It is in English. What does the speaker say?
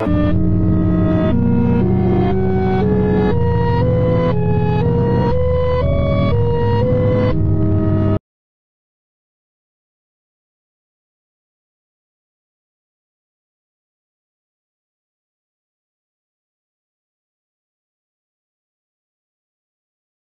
you